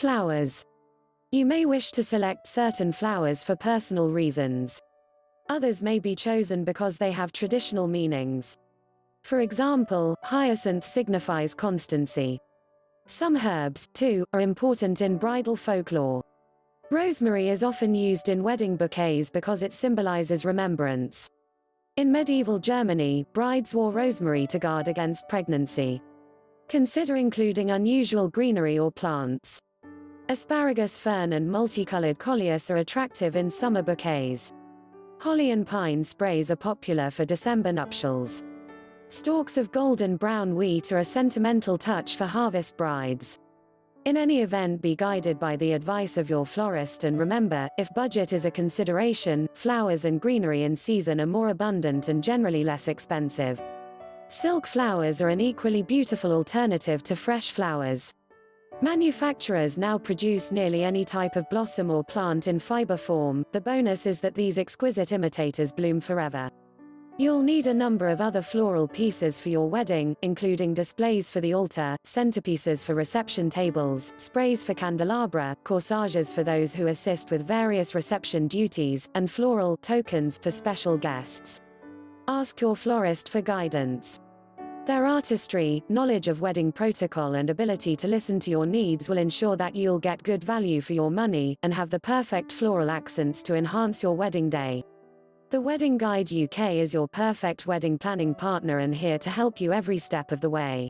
Flowers. You may wish to select certain flowers for personal reasons. Others may be chosen because they have traditional meanings. For example, hyacinth signifies constancy. Some herbs, too, are important in bridal folklore. Rosemary is often used in wedding bouquets because it symbolizes remembrance. In medieval Germany, brides wore rosemary to guard against pregnancy. Consider including unusual greenery or plants. Asparagus fern and multicolored coleus are attractive in summer bouquets. Holly and pine sprays are popular for December nuptials. Stalks of golden brown wheat are a sentimental touch for harvest brides. In any event be guided by the advice of your florist and remember, if budget is a consideration, flowers and greenery in season are more abundant and generally less expensive. Silk flowers are an equally beautiful alternative to fresh flowers. Manufacturers now produce nearly any type of blossom or plant in fiber form, the bonus is that these exquisite imitators bloom forever. You'll need a number of other floral pieces for your wedding, including displays for the altar, centerpieces for reception tables, sprays for candelabra, corsages for those who assist with various reception duties, and floral tokens for special guests. Ask your florist for guidance. Their artistry, knowledge of wedding protocol and ability to listen to your needs will ensure that you'll get good value for your money, and have the perfect floral accents to enhance your wedding day. The Wedding Guide UK is your perfect wedding planning partner and here to help you every step of the way.